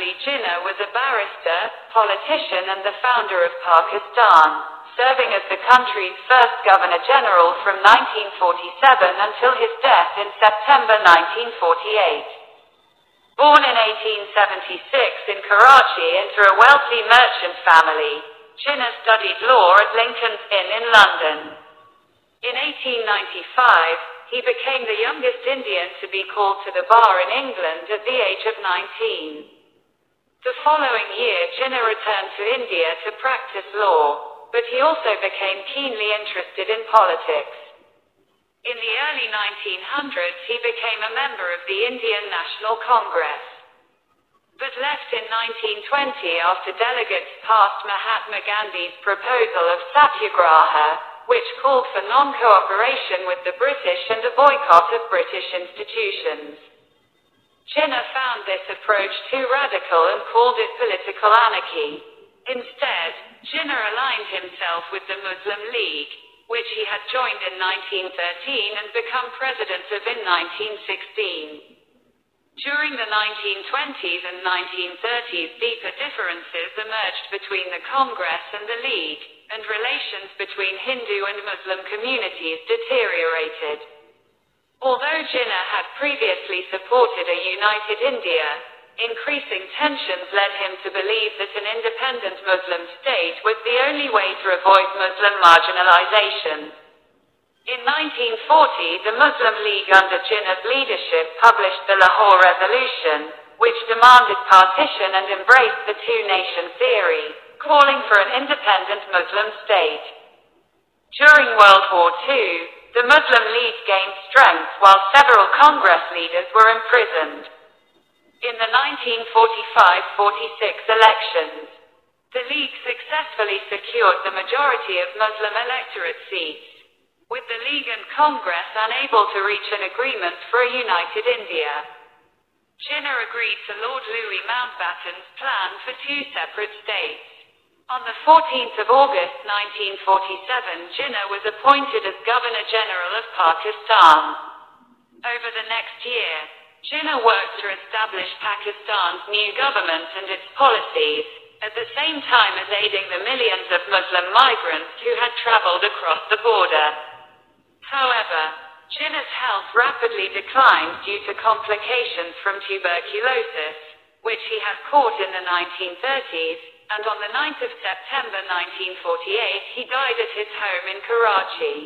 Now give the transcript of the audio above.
Ali Jinnah was a barrister, politician and the founder of Pakistan, serving as the country's first Governor General from 1947 until his death in September 1948. Born in 1876 in Karachi into a wealthy merchant family, Jinnah studied law at Lincoln's Inn in London. In 1895, he became the youngest Indian to be called to the bar in England at the age of 19. The following year, Jinnah returned to India to practice law, but he also became keenly interested in politics. In the early 1900s, he became a member of the Indian National Congress, but left in 1920 after delegates passed Mahatma Gandhi's proposal of satyagraha, which called for non-cooperation with the British and a boycott of British institutions. Jinnah found this approach too radical and called it political anarchy. Instead, Jinnah aligned himself with the Muslim League, which he had joined in 1913 and become president of in 1916. During the 1920s and 1930s, deeper differences emerged between the Congress and the League, and relations between Hindu and Muslim communities deteriorated. Although Jinnah had previously supported a united India, increasing tensions led him to believe that an independent Muslim state was the only way to avoid Muslim marginalization. In 1940, the Muslim League under Jinnah's leadership published the Lahore Resolution, which demanded partition and embraced the two-nation theory, calling for an independent Muslim state. During World War II, the Muslim League gained strength while several Congress leaders were imprisoned. In the 1945-46 elections, the League successfully secured the majority of Muslim electorate seats with the League and Congress unable to reach an agreement for a united India. Jinnah agreed to Lord Louis Mountbatten's plan for two separate states. On the 14th of August 1947, Jinnah was appointed as Governor General of Pakistan. Over the next year, Jinnah worked to establish Pakistan's new government and its policies, at the same time as aiding the millions of Muslim migrants who had traveled across the border. However, Jinnah's health rapidly declined due to complications from tuberculosis, which he had caught in the 1930s, and on the 9th of September 1948 he died at his home in Karachi.